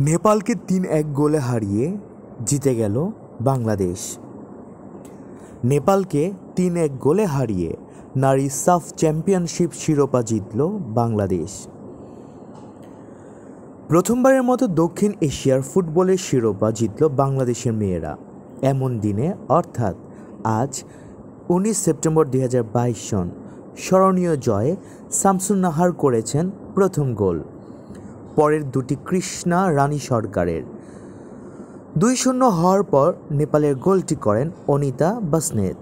নেপালকে তিন এক গোলে হারিয়ে জিতে গেল বাংলাদেশ। নেপালকে তিন এক গোলে হারিয়ে নারী সাফ চ্যাম্পিয়নশিপ শিরোপা জিতল বাংলাদেশ। প্রথমবারের মতো দক্ষিণ এশিয়ার ফুটবলের শিরোপা জিতল বাংলাদেশের মেয়েরা। এমন দিনে, অর্থাৎ আজ, উনিশ সেপ্টেম্বর দুই হাজার বাইশ সন, স্মরণীয় জয়ে শামসুন নাহার করেছেন প্রথম গোল। পরের দুটি কৃষ্ণা রানী সরকারের। দুই শূন্য হওয়ার পর নেপালের গোলটি করেন অনিতা বাসনেত।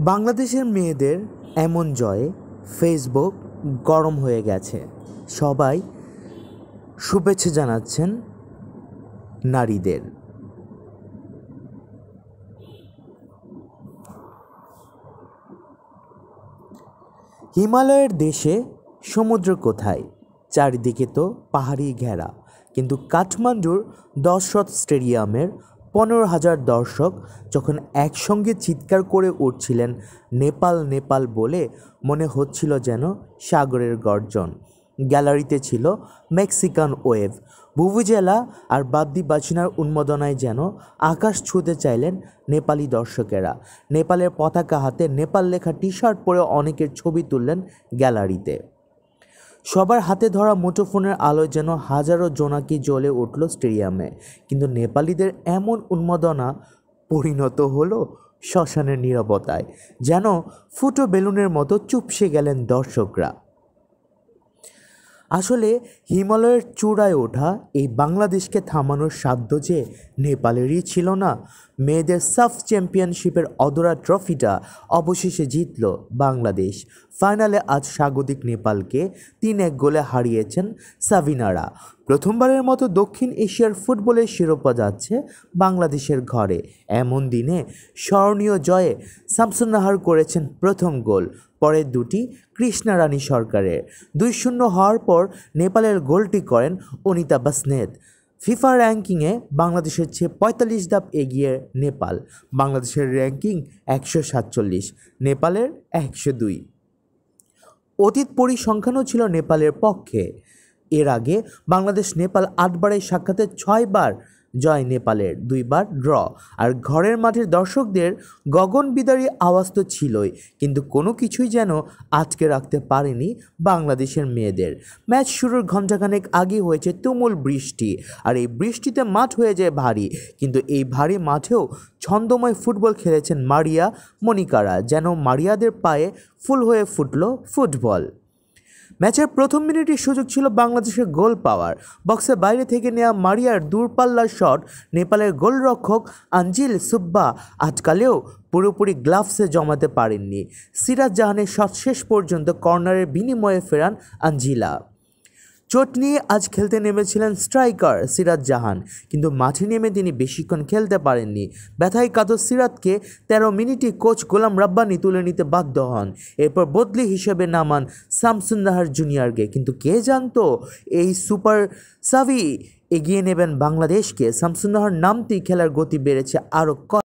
বাংলাদেশের মেয়েদের এমন জয়ে ফেসবুক গরম হয়ে গেছে। সবাই শুভেচ্ছা জানাচ্ছেন নারীদের। হিমালয়ের দেশে সমুদ্র কোথায়? চারিদিকে তো পাহাড়ি ঘেরা। কিন্তু কাঠমান্ডুর দশরথ স্টেডিয়ামের পনেরো হাজার দর্শক যখন একসঙ্গে চিৎকার করে উঠছিলেন নেপাল নেপাল বলে মনে হচ্ছিল যেন সাগরের গর্জন। গ্যালারিতে ছিল মেক্সিকান ওয়েভ। বুবুজেলা আর বাদ্দি বাচিনার উন্মোদনায় যেন আকাশ ছুঁতে চাইলেন নেপালি দর্শকেরা। নেপালের পতাকা হাতে নেপাল লেখা টি শার্ট পরে অনেকের ছবি তুললেন গ্যালারিতে। সবার হাতে ধরা মুঠোফোনের আলোয় যেন হাজারো জোনাকি জ্বলে উঠল স্টেডিয়ামে। কিন্তু নেপালিদের এমন উন্মাদনা পরিণত হলো শ্মশানের নীরবতায়, যেন ফুটো বেলুনের মতো চুপসে গেলেন দর্শকরা। আসলে হিমালয়ের চূড়ায় ওঠা এই বাংলাদেশকে থামানোর সাধ্য যে নেপালেরই ছিল না, মেয়েদের সাফ চ্যাম্পিয়নশিপের অদরা ট্রফিটা অবশেষে জিতল বাংলাদেশ। ফাইনালে আজ স্বাগতিক নেপালকে তিন এক গোলে হারিয়েছেন সাভিনারা। প্রথমবারের মতো দক্ষিণ এশিয়ার ফুটবলের শিরোপা যাচ্ছে বাংলাদেশের ঘরে। এমন দিনে স্মরণীয় জয়ে শামসুন্নাহার করেছেন প্রথম গোল পরের দুটি কৃষ্ণা রানী সরকারের। দুই শূন্য হওয়ার পর নেপালের গোলটি করেন অনিতা বাসনেত। ফিফা র্যাঙ্কিংয়ে বাংলাদেশের চেয়ে পঁয়তাল্লিশ ধাপ এগিয়ে নেপাল। বাংলাদেশের র্যাঙ্কিং একশো সাতচল্লিশ, নেপালের একশো দুই। অতীত পরিসংখ্যানও ছিল নেপালের পক্ষে। এর আগে বাংলাদেশ নেপাল আটবারের সাক্ষাতে ছয়বার জয় নেপালের দুইবার ড্র। আর ঘরের মাঠের দর্শকদের গগন বিদারী আওয়াজ তো ছিলই, কিন্তু কোনো কিছুই যেন আটকে রাখতে পারেনি বাংলাদেশের মেয়েদের। ম্যাচ শুরুর ঘণ্টাখানেক আগে হয়েছে তুমুল বৃষ্টি, আর এই বৃষ্টিতে মাঠ হয়ে যায় ভারী। কিন্তু এই ভারী মাঠেও ছন্দময় ফুটবল খেলেছেন মারিয়া মনিকারা যেন মারিয়াদের পায়ে ফুল হয়ে ফুটল ফুটবল। ম্যাচের প্রথম মিনিটে সুযোগ ছিল বাংলাদেশের গোল পাওয়ার। বক্সের বাইরে থেকে নেওয়া মারিয়ার দূরপাল্লার শট নেপালের গোলরক্ষক আঞ্জিল সুব্বা আজকালেও পুরোপুরি গ্লাভসে জমাতে পারেননি। সিরাজ জাহানের শট শেষ পর্যন্ত কর্নারের বিনিময়ে ফেরান আঞ্জিলা। চোট নিয়ে আজ খেলতে নেমেছিলেন স্ট্রাইকার সিরাজ জাহান, কিন্তু মাঠে নেমে তিনি বেশিক্ষণ খেলতে পারেননি। ব্যথায় কাতর সিরাজকে তেরো মিনিটে কোচ গোলাম রাব্বানি তুলে নিতে বাধ্য হন। এরপর বদলি হিসেবে নামান শামসুন্দাহার জুনিয়রকে। কিন্তু কে জানতো, এই সুপার সাভি এগিয়ে নেবেন বাংলাদেশকে। শামসুন্নাহার নামতেই খেলার গতি বেড়েছে আরও